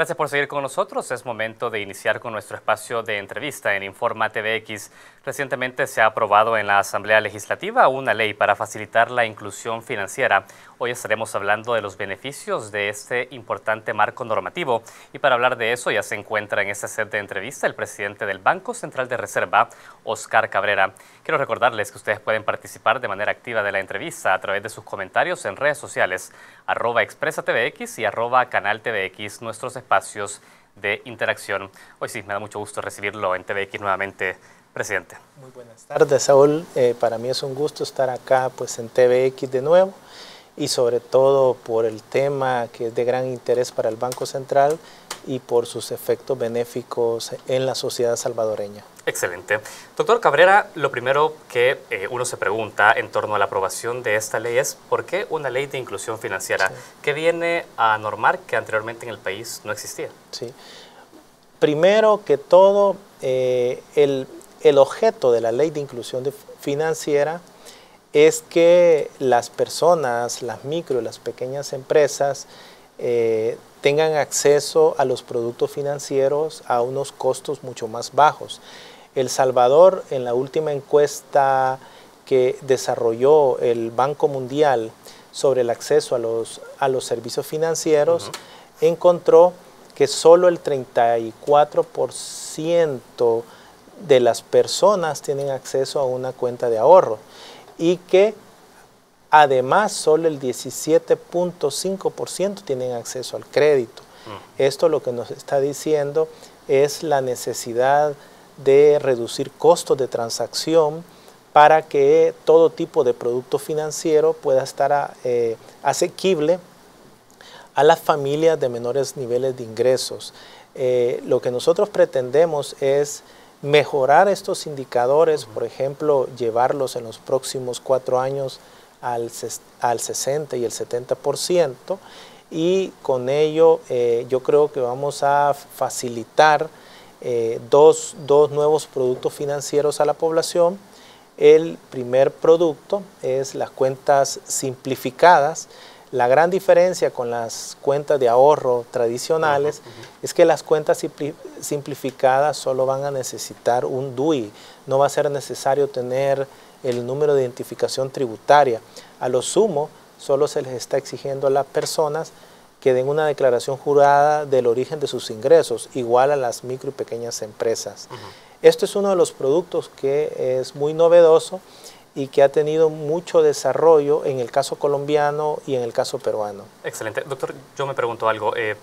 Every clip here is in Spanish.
Gracias por seguir con nosotros. Es momento de iniciar con nuestro espacio de entrevista en Informa TVX. Recientemente se ha aprobado en la Asamblea Legislativa una ley para facilitar la inclusión financiera. Hoy estaremos hablando de los beneficios de este importante marco normativo. Y para hablar de eso ya se encuentra en este set de entrevista el presidente del Banco Central de Reserva, Oscar Cabrera. Quiero recordarles que ustedes pueden participar de manera activa de la entrevista a través de sus comentarios en redes sociales, arroba expresa y arroba canal nuestros espacios de interacción. Hoy sí, me da mucho gusto recibirlo en TVX nuevamente, presidente. Muy buenas tardes, Saúl. Eh, para mí es un gusto estar acá pues, en TVX de nuevo y sobre todo por el tema que es de gran interés para el Banco Central y por sus efectos benéficos en la sociedad salvadoreña. Excelente. Doctor Cabrera, lo primero que eh, uno se pregunta en torno a la aprobación de esta ley es ¿por qué una ley de inclusión financiera que viene a normar que anteriormente en el país no existía? Sí. Primero que todo, eh, el, el, objeto de la ley de inclusión financiera es que las personas, las micro y las pequeñas empresas eh, tengan acceso a los productos financieros a unos costos mucho más bajos. El Salvador, en la última encuesta que desarrolló el Banco Mundial sobre el acceso a los, a los servicios financieros, encontró que solo el 34% de las personas tienen acceso a una cuenta de ahorro y que además solo el 17.5% tienen acceso al crédito. Mm. Esto lo que nos está diciendo es la necesidad de reducir costos de transacción para que todo tipo de producto financiero pueda estar eh, asequible a las familias de menores niveles de ingresos. Eh, lo que nosotros pretendemos es mejorar estos indicadores, por ejemplo, llevarlos en los próximos cuatro años al, al 60 y el 70%, y con ello eh, yo creo que vamos a facilitar eh, dos, nuevos productos financieros a la población. El primer producto es las cuentas simplificadas. La gran diferencia con las cuentas de ahorro tradicionales es que las cuentas simplificadas solo van a necesitar un DUI. No va a ser necesario tener el número de identificación tributaria. A lo sumo, solo se les está exigiendo a las personas que den una declaración jurada del origen de sus ingresos, igual a las micro y pequeñas empresas. Esto es uno de los productos que es muy novedoso y que ha tenido mucho desarrollo en el caso colombiano y en el caso peruano. Excelente. Doctor, yo me pregunto algo. Eh,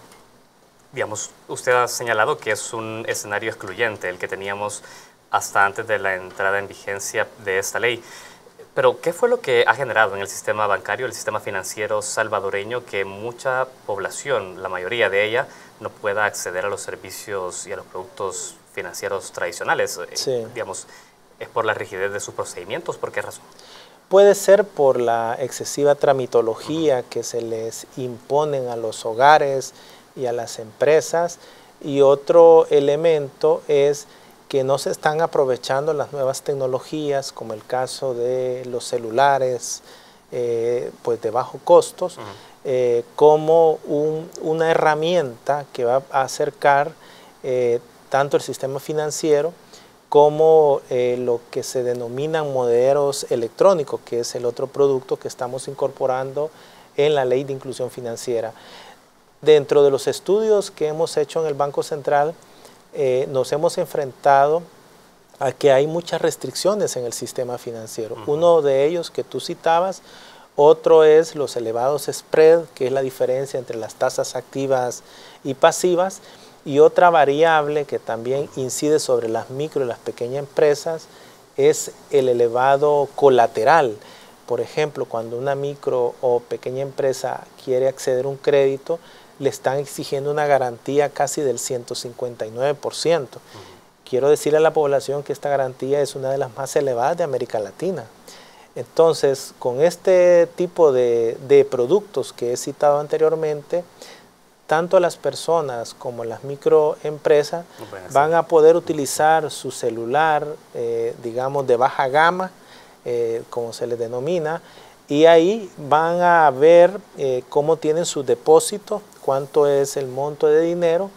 digamos, usted ha señalado que es un escenario excluyente el que teníamos hasta antes de la entrada en vigencia de esta ley. Pero, ¿qué fue lo que ha generado en el sistema bancario, el sistema financiero salvadoreño, que mucha población, la mayoría de ella, no pueda acceder a los servicios y a los productos financieros tradicionales? Eh, sí. digamos, ¿es por la rigidez de sus procedimientos? ¿Por qué razón? Puede ser por la excesiva tramitología que se les imponen a los hogares y a las empresas. Y otro elemento es que no se están aprovechando las nuevas tecnologías, como el caso de los celulares eh, pues de bajo costos, eh, como una herramienta que va a acercar eh, tanto el sistema financiero como lo que se denominan modelos electrónicos, que es el otro producto que estamos incorporando en la ley de inclusión financiera. Dentro de los estudios que hemos hecho en el Banco Central, eh, nos hemos enfrentado a que hay muchas restricciones en el sistema financiero. Uno de ellos que tú citabas, otro es los elevados spread, que es la diferencia entre las tasas activas y pasivas, y otra variable que también incide sobre las micro y las pequeñas empresas es el elevado colateral. Por ejemplo, cuando una micro o pequeña empresa quiere acceder a un crédito, le están exigiendo una garantía casi del 159%. Quiero decirle a la población que esta garantía es una de las más elevadas de América Latina. Entonces, con este tipo de, productos que he citado anteriormente, tanto las personas como las microempresas van a poder utilizar su celular, eh, digamos, de baja gama, eh, como se le denomina, y ahí van a ver eh, cómo tienen su depósito, cuánto es el monto de dinero,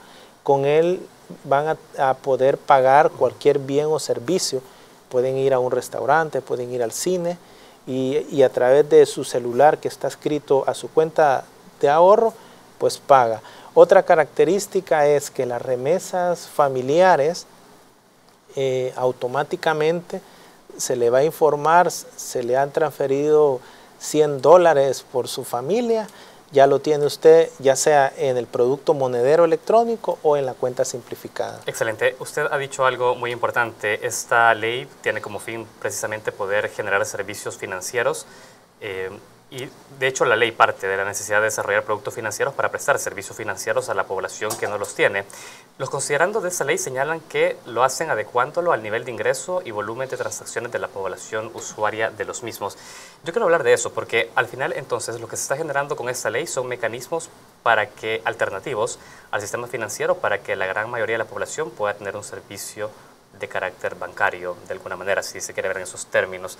con él van a, poder pagar cualquier bien o servicio, pueden ir a un restaurante, pueden ir al cine y, y, a través de su celular que está escrito a su cuenta de ahorro, pues paga. Otra característica es que las remesas familiares eh, automáticamente se le va a informar, se le han transferido 100 dólares por su familia, ya lo tiene usted ya sea en el producto monedero electrónico o en la cuenta simplificada. Excelente. Usted ha dicho algo muy importante. Esta ley tiene como fin precisamente poder generar servicios financieros. Eh, y de hecho la ley parte de la necesidad de desarrollar productos financieros para prestar servicios financieros a la población que no los tiene. Los considerando de esa ley señalan que lo hacen adecuándolo al nivel de ingreso y volumen de transacciones de la población usuaria de los mismos. Yo quiero hablar de eso porque al final entonces lo que se está generando con esta ley son mecanismos para que alternativos al sistema financiero para que la gran mayoría de la población pueda tener un servicio de carácter bancario de alguna manera, si se quiere ver en esos términos.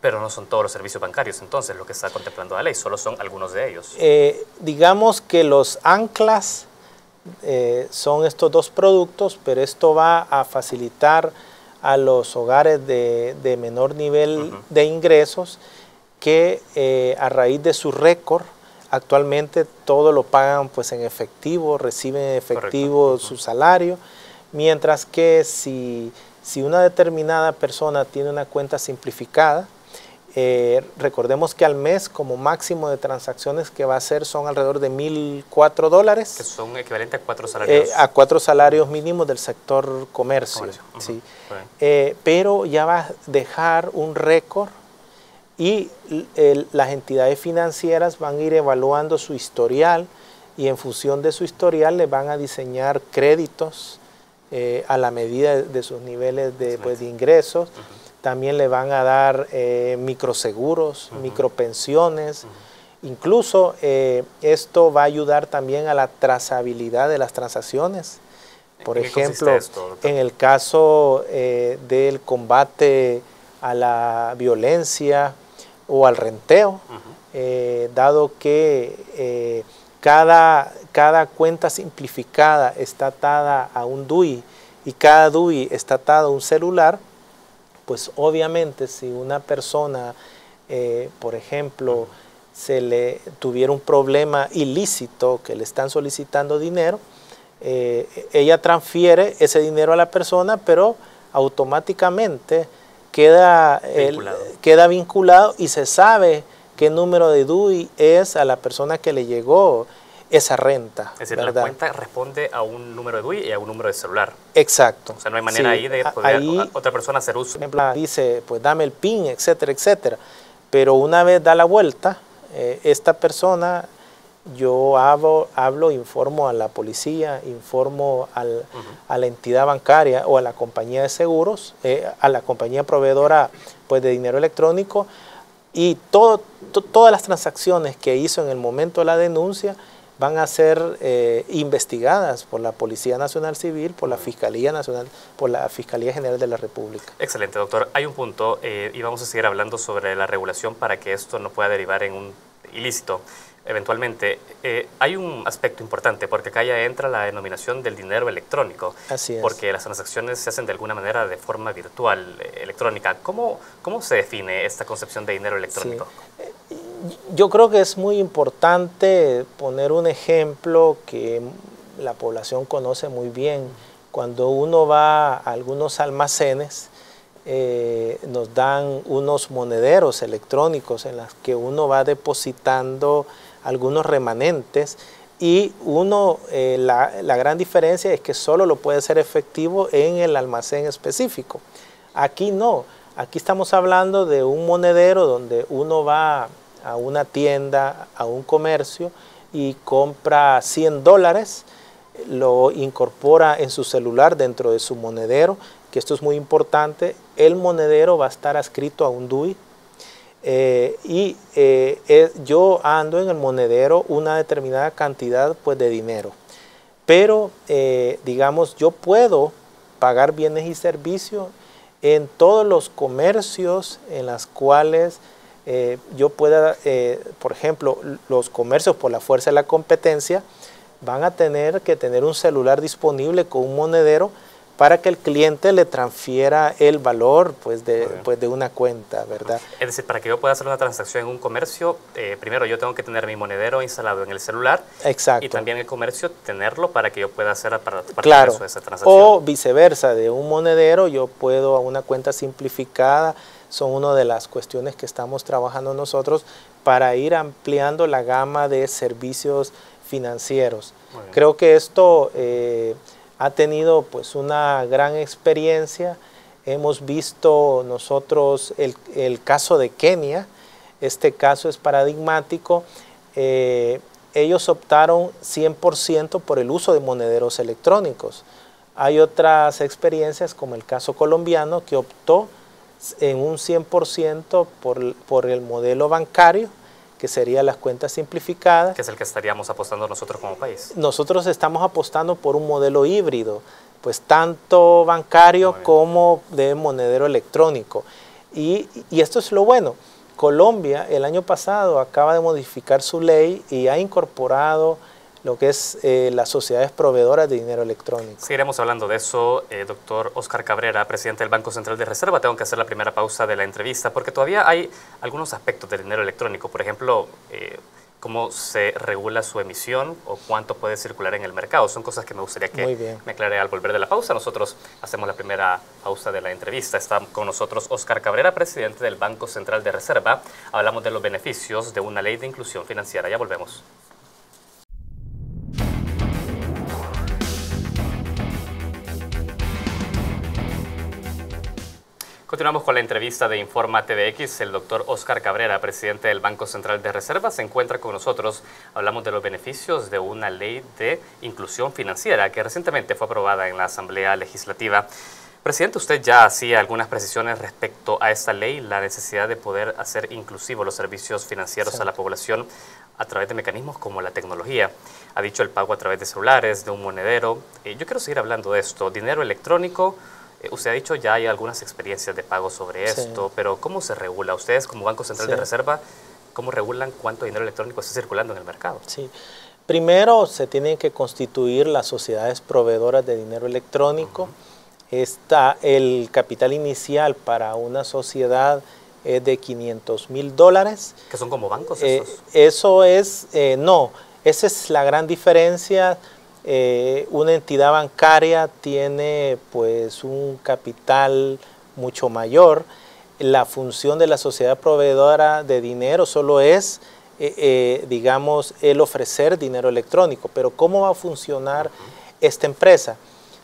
Pero no son todos los servicios bancarios, entonces, lo que está contemplando la ley, solo son algunos de ellos. Eh, digamos que los anclas eh, son estos dos productos, pero esto va a facilitar a los hogares de, menor nivel de ingresos que eh, a raíz de su récord, actualmente todo lo pagan pues en efectivo, reciben en efectivo su salario, mientras que si, si una determinada persona tiene una cuenta simplificada, eh, recordemos que al mes como máximo de transacciones que va a hacer son alrededor de 1.004 dólares. Que son equivalentes a cuatro salarios. Eh, a cuatro salarios mínimos del sector comercio. sí. Eh, pero ya va a dejar un récord y las entidades financieras van a ir evaluando su historial y en función de su historial le van a diseñar créditos a la medida de sus niveles de, pues, de ingresos. También le van a dar eh, microseguros, micropensiones. Incluso eh, esto va a ayudar también a la trazabilidad de las transacciones. Por ejemplo, en el caso eh, del combate a la violencia o al renteo, dado que cada, cada cuenta simplificada está atada a un DUI y cada DUI está atado a un celular, pues obviamente si una persona, eh, por ejemplo, se le tuviera un problema ilícito que le están solicitando dinero, eh, ella transfiere ese dinero a la persona, pero automáticamente queda vinculado. queda vinculado y se sabe qué número de DUI es a la persona que le llegó esa renta. Es decir, la cuenta responde a un número de DUI y a un número de celular. Exacto. O sea, no hay manera ahí de poder otra persona hacer uso. Por ejemplo, dice, pues dame el PIN, etcétera, etcétera. Pero una vez da la vuelta, eh, esta persona, yo hablo, hablo, informo a la policía, informo a la entidad bancaria o a la compañía de seguros, eh, a la compañía proveedora pues, de dinero electrónico, y todo, todas las transacciones que hizo en el momento de la denuncia, van a ser eh, investigadas por la Policía Nacional Civil, por la Fiscalía Nacional, por la Fiscalía General de la República. Excelente, doctor. Hay un punto eh, y vamos a seguir hablando sobre la regulación para que esto no pueda derivar en un ilícito eventualmente. Eh, hay un aspecto importante porque acá ya entra la denominación del dinero electrónico. Así es. Porque las transacciones se hacen de alguna manera de forma virtual, electrónica. ¿Cómo, ¿Cómo se define esta concepción de dinero electrónico? Yo creo que es muy importante poner un ejemplo que la población conoce muy bien. Cuando uno va a algunos almacenes, eh, nos dan unos monederos electrónicos en los que uno va depositando algunos remanentes y uno, eh, la, la, gran diferencia es que solo lo puede hacer efectivo en el almacén específico. Aquí no, aquí estamos hablando de un monedero donde uno va a una tienda, a un comercio y compra 100 dólares, lo incorpora en su celular dentro de su monedero, que esto es muy importante, el monedero va a estar adscrito a un DUI eh, y eh, yo ando en el monedero una determinada cantidad pues, de dinero, pero eh, digamos yo puedo pagar bienes y servicios en todos los comercios en los cuales eh, yo pueda, eh, por ejemplo, los comercios por la fuerza de la competencia van a tener que tener un celular disponible con un monedero para que el cliente le transfiera el valor pues de, pues de una cuenta, ¿verdad? Es decir, para que yo pueda hacer una transacción en un comercio, eh, primero yo tengo que tener mi monedero instalado en el celular. Exacto. Y también el comercio tenerlo para que yo pueda hacer para, claro. de esa transacción. O viceversa, de un monedero yo puedo a una cuenta simplificada, son una de las cuestiones que estamos trabajando nosotros para ir ampliando la gama de servicios financieros. Creo que esto... Eh, ha tenido pues una gran experiencia. Hemos visto nosotros el, caso de Kenia, este caso es paradigmático. Eh, ellos optaron 100% por el uso de monederos electrónicos. Hay otras experiencias como el caso colombiano que optó en un 100% por, por el modelo bancario que sería las cuentas simplificadas. Que es el que estaríamos apostando nosotros como país. Nosotros estamos apostando por un modelo híbrido, pues tanto bancario como de monedero electrónico. Y, y esto es lo bueno. Colombia el año pasado acaba de modificar su ley y ha incorporado lo que es eh, las sociedades proveedoras de dinero electrónico. Seguiremos hablando de eso, eh, doctor Oscar Cabrera, presidente del Banco Central de Reserva. Tengo que hacer la primera pausa de la entrevista porque todavía hay algunos aspectos del dinero electrónico. Por ejemplo, eh, cómo se regula su emisión o cuánto puede circular en el mercado. Son cosas que me gustaría que me aclare al volver de la pausa. Nosotros hacemos la primera pausa de la entrevista. Está con nosotros Oscar Cabrera, presidente del Banco Central de Reserva. Hablamos de los beneficios de una ley de inclusión financiera. Ya volvemos. Continuamos con la entrevista de Informa TVX. El doctor Oscar Cabrera, presidente del Banco Central de Reserva, se encuentra con nosotros. Hablamos de los beneficios de una ley de inclusión financiera que recientemente fue aprobada en la Asamblea Legislativa. Presidente, usted ya hacía algunas precisiones respecto a esta ley, la necesidad de poder hacer inclusivos los servicios financieros a la población a través de mecanismos como la tecnología. Ha dicho el pago a través de celulares, de un monedero. Eh, yo quiero seguir hablando de esto. Dinero electrónico, usted ha dicho ya hay algunas experiencias de pago sobre esto, pero ¿cómo se regula? Ustedes como Banco Central de Reserva, ¿cómo regulan cuánto dinero electrónico está circulando en el mercado? Sí. Primero se tienen que constituir las sociedades proveedoras de dinero electrónico. Está el capital inicial para una sociedad es de 500 mil dólares. ¿Que son como bancos eh, eso es, eh, no, esa es la gran diferencia eh, una entidad bancaria tiene pues un capital mucho mayor. La función de la sociedad proveedora de dinero solo es, eh, eh, digamos, el ofrecer dinero electrónico. Pero ¿cómo va a funcionar esta empresa?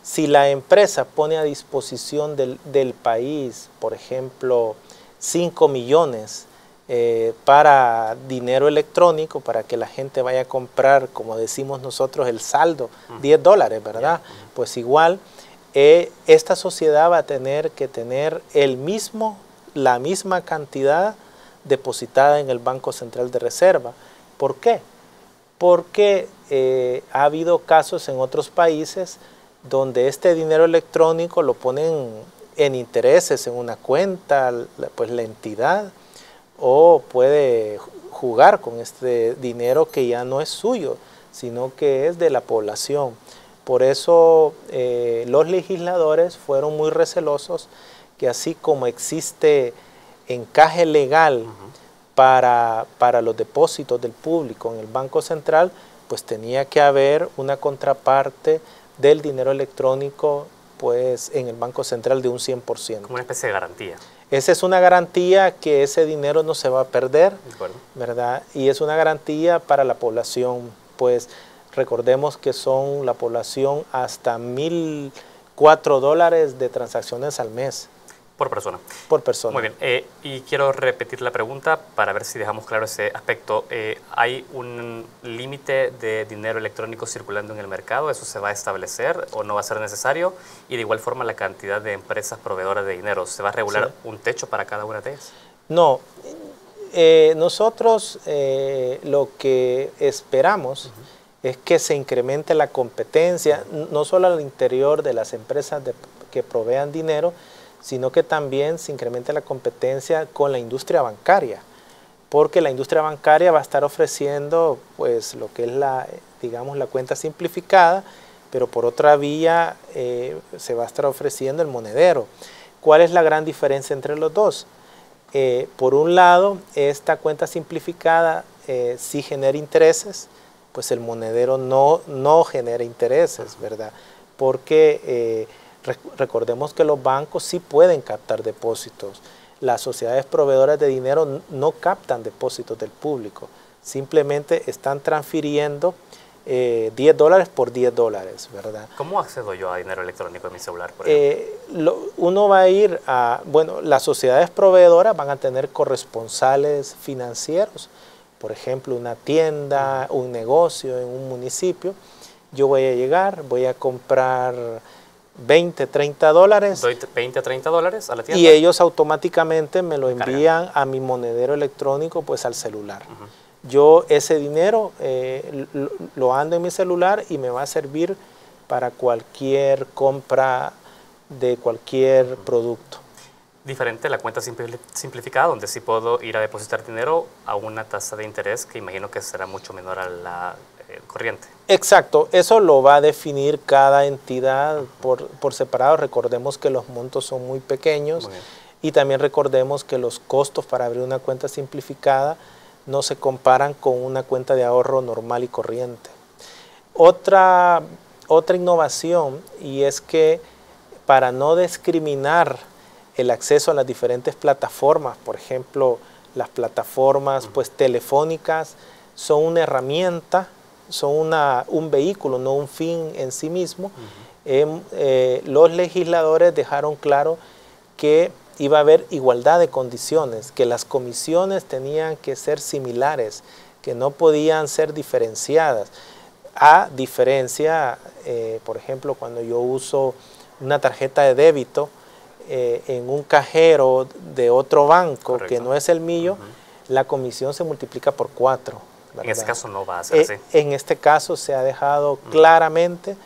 Si la empresa pone a disposición del, del país, por ejemplo, 5 millones eh, para dinero electrónico, para que la gente vaya a comprar, como decimos nosotros, el saldo, 10 dólares, ¿verdad? Pues igual, eh, esta sociedad va a tener que tener el mismo, la misma cantidad depositada en el Banco Central de Reserva. ¿Por qué? Porque eh, ha habido casos en otros países donde este dinero electrónico lo ponen en intereses en una cuenta, pues la entidad, o puede jugar con este dinero que ya no es suyo, sino que es de la población. Por eso eh, los legisladores fueron muy recelosos que así como existe encaje legal para, para los depósitos del público en el Banco Central, pues tenía que haber una contraparte del dinero electrónico pues en el Banco Central de un 100%. Como una especie de garantía. Esa es una garantía que ese dinero no se va a perder, ¿verdad? Y es una garantía para la población, pues recordemos que son la población hasta mil cuatro dólares de transacciones al mes. Por persona. Por persona. Muy bien. Eh, y quiero repetir la pregunta para ver si dejamos claro ese aspecto. Eh, ¿Hay un límite de dinero electrónico circulando en el mercado? ¿Eso se va a establecer o no va a ser necesario? Y de igual forma la cantidad de empresas proveedoras de dinero. ¿Se va a regular un techo para cada una de ellas? No. Eh, nosotros lo que esperamos es que se incremente la competencia, no solo al interior de las empresas que provean dinero, sino que también se incremente la competencia con la industria bancaria, porque la industria bancaria va a estar ofreciendo pues lo que es la, digamos, la cuenta simplificada, pero por otra vía eh, se va a estar ofreciendo el monedero. ¿Cuál es la gran diferencia entre los dos? Eh, por un lado, esta cuenta simplificada eh, sí genera intereses, pues el monedero no, no genera intereses, ¿verdad? Porque recordemos que los bancos sí pueden captar depósitos las sociedades proveedoras de dinero no captan depósitos del público, simplemente están transfiriendo 10 eh, dólares por 10 dólares, ¿verdad? ¿Cómo accedo yo a dinero electrónico en mi celular? Eh, uno va a ir a, bueno, las sociedades proveedoras van a tener corresponsales financieros, por ejemplo, una tienda, un negocio en un municipio. Yo voy a llegar, voy a comprar 20, 30 dólares. Doy 20, 30 dólares a la tienda. Y ellos automáticamente me lo envían a mi monedero electrónico, pues al celular. Yo ese dinero eh, lo, ando en mi celular y me va a servir para cualquier compra de cualquier producto. Diferente la cuenta simplificada, donde sí puedo ir a depositar dinero a una tasa de interés que imagino que será mucho menor a la corriente. Exacto, eso lo va a definir cada entidad por, por separado. Recordemos que los montos son muy pequeños y también recordemos que los costos para abrir una cuenta simplificada no se comparan con una cuenta de ahorro normal y corriente. Otra, otra innovación y es que para no discriminar el acceso a las diferentes plataformas, por ejemplo, las plataformas pues telefónicas son una herramienta son una, un vehículo, no un fin en sí mismo. Em, eh, los legisladores dejaron claro que iba a haber igualdad de condiciones, que las comisiones tenían que ser similares, que no podían ser diferenciadas. A diferencia, eh, por ejemplo, cuando yo uso una tarjeta de débito eh, en un cajero de otro banco que no es el mío, la comisión se multiplica por cuatro. En este caso no va a ser eh, así. En este caso se ha dejado claramente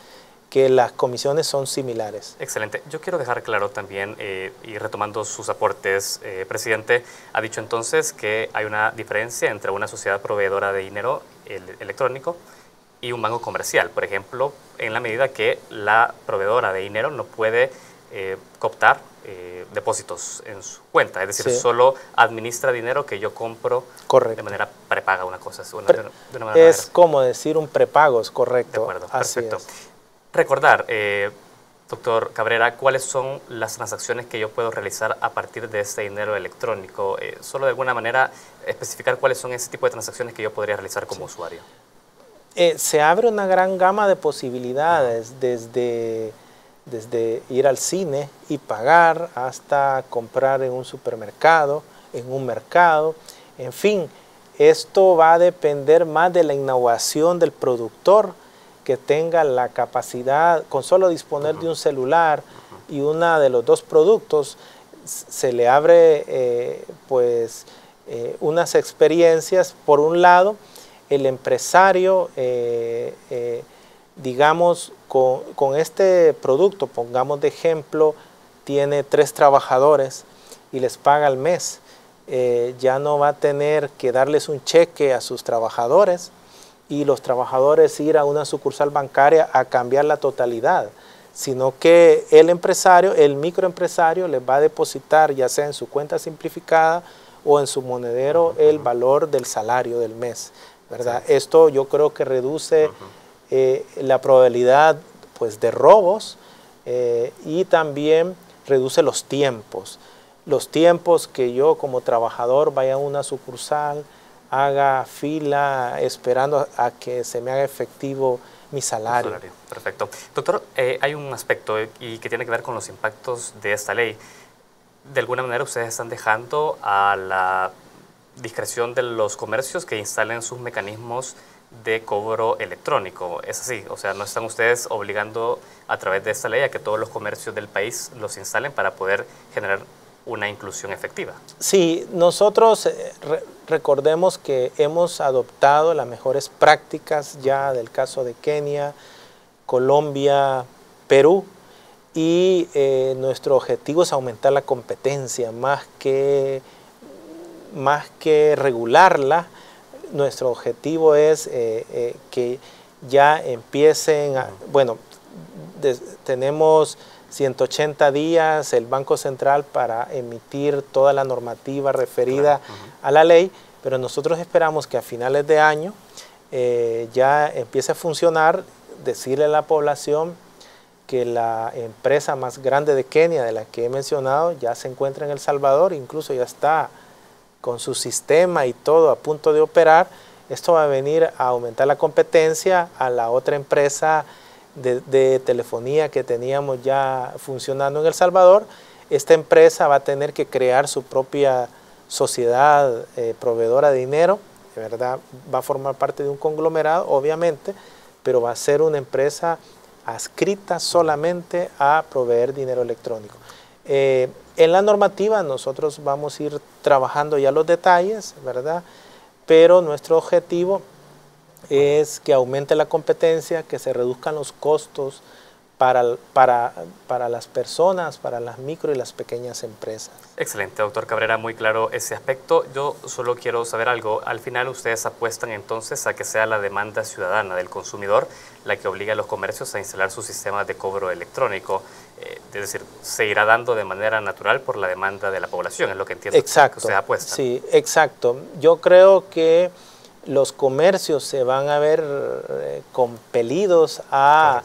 que las comisiones son similares. Excelente. Yo quiero dejar claro también, eh, y retomando sus aportes, eh, presidente, ha dicho entonces que hay una diferencia entre una sociedad proveedora de dinero electrónico y un banco comercial. Por ejemplo, en la medida que la proveedora de dinero no puede cooptar eh, depósitos en su cuenta, es decir, solo administra dinero que yo compro de manera prepaga una cosa. es como decir un prepago, es correcto. De acuerdo, perfecto. Recordar, eh, doctor Cabrera, cuáles son las transacciones que yo puedo realizar a partir de este dinero electrónico. Eh, solo de alguna manera especificar cuáles son ese tipo de transacciones que yo podría realizar como usuario. se abre una gran gama de posibilidades, desde desde ir al cine y pagar hasta comprar en un supermercado, en un mercado, en fin, esto va a depender más de la innovación del productor que tenga la capacidad, con solo disponer de un celular y una de los dos productos, se le abre eh, pues eh, unas experiencias, por un lado, el empresario eh, digamos, con, este producto, pongamos de ejemplo, tiene tres trabajadores y les paga al mes, eh, ya no va a tener que darles un cheque a sus trabajadores y los trabajadores ir a una sucursal bancaria a cambiar la totalidad, sino que el empresario, el microempresario, les va a depositar ya sea en su cuenta simplificada o en su monedero el valor del salario del mes. ¿verdad? Esto yo creo que reduce eh, la probabilidad pues, de robos eh, y también reduce los tiempos. Los tiempos que yo como trabajador vaya a una sucursal, haga fila esperando a que se me haga efectivo mi salario. Perfecto. Doctor, eh, hay un aspecto y que tiene que ver con los impactos de esta ley. De alguna manera ustedes están dejando a la discreción de los comercios que instalen sus mecanismos de cobro electrónico. Es así, o sea, no están ustedes obligando a través de esta ley a que todos los comercios del país los instalen para poder generar una inclusión efectiva. Sí, nosotros eh, recordemos que hemos adoptado las mejores prácticas ya del caso de Kenia, Colombia, Perú, y eh, nuestro objetivo es aumentar la competencia más que más que regularla, nuestro objetivo es que ya empiecen, bueno, tenemos 180 días el Banco Central para emitir toda la normativa referida a la ley, pero nosotros esperamos que a finales de año eh, ya empiece a funcionar, decirle a la población que la empresa más grande de Kenia, de la que he mencionado, ya se encuentra en El Salvador, incluso ya está con su sistema y todo a punto de operar. Esto va a venir a aumentar la competencia a la otra empresa de, telefonía que teníamos ya funcionando en El Salvador, esta empresa va a tener que crear su propia sociedad eh, proveedora de dinero, de verdad va a formar parte de un conglomerado, obviamente, pero va a ser una empresa adscrita solamente a proveer dinero electrónico. Eh, en la normativa nosotros vamos a ir trabajando ya los detalles, ¿verdad? Pero nuestro objetivo es que aumente la competencia, que se reduzcan los costos para, para, para, las personas, para las micro y las pequeñas empresas. Excelente, doctor Cabrera, muy claro ese aspecto. Yo solo quiero saber algo. Al final ustedes apuestan entonces a que sea la demanda ciudadana del consumidor la que obliga a los comercios a instalar su sistema de cobro electrónico. Eh, es decir, se irá dando de manera natural por la demanda de la población, es lo que entiendo exacto, que ustedes apuestan. Sí, exacto. Yo creo que los comercios se van a ver eh, compelidos a,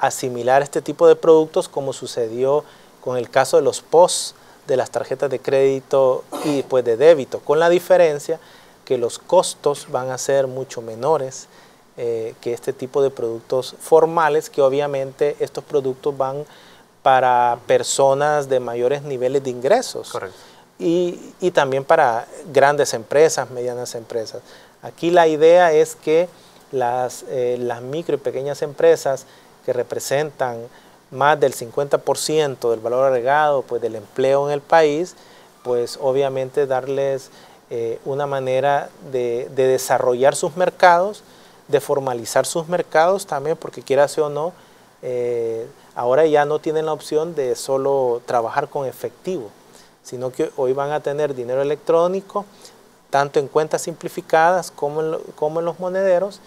asimilar este tipo de productos como sucedió con el caso de los POS de las tarjetas de crédito y pues de débito, con la diferencia que los costos van a ser mucho menores eh, que este tipo de productos formales, que obviamente estos productos van para personas de mayores niveles de ingresos. Correcto y, también para grandes empresas, medianas empresas. Aquí la idea es que las, eh, las micro y pequeñas empresas que representan más del 50% del valor agregado pues, del empleo en el país, pues obviamente darles eh, una manera de, desarrollar sus mercados, de formalizar sus mercados también, porque quiera o no, eh, ahora ya no tienen la opción de solo trabajar con efectivo sino que hoy van a tener dinero electrónico, tanto en cuentas simplificadas como en los monederos,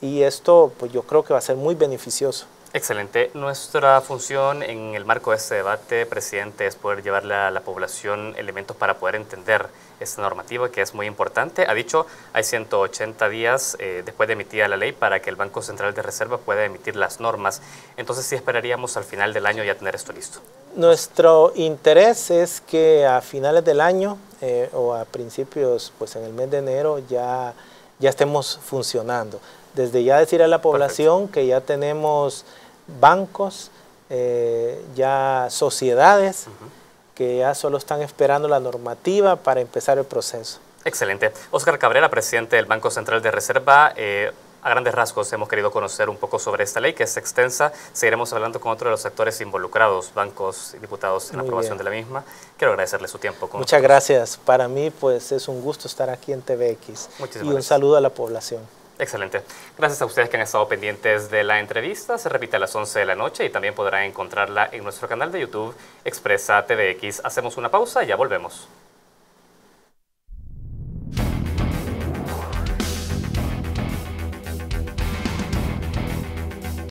y esto pues yo creo que va a ser muy beneficioso. Excelente. Nuestra función en el marco de este debate, presidente, es poder llevarle a la población elementos para poder entender esta normativa que es muy importante. Ha dicho, hay 180 días eh, después de emitir la ley para que el Banco Central de Reserva pueda emitir las normas. Entonces sí esperaríamos al final del año ya tener esto listo. Nuestro interés es que a finales del año eh, o a principios, pues en el mes de enero ya, ya estemos funcionando. Desde ya decir a la población que ya tenemos bancos, eh, ya sociedades, que ya solo están esperando la normativa para empezar el proceso. Excelente. Oscar Cabrera, presidente del Banco Central de Reserva. Eh, a grandes rasgos hemos querido conocer un poco sobre esta ley, que es extensa. Seguiremos hablando con otros de los actores involucrados, bancos y diputados en la aprobación de la misma. Quiero agradecerle su tiempo. Muchas gracias. Para mí, pues, es un gusto estar aquí en TVX. y un saludo a la población. Excelente. Gracias a ustedes que han estado pendientes de la entrevista. Se repite a las 11 de la noche y también podrán encontrarla en nuestro canal de YouTube Expresa TVX. Hacemos una pausa y ya volvemos.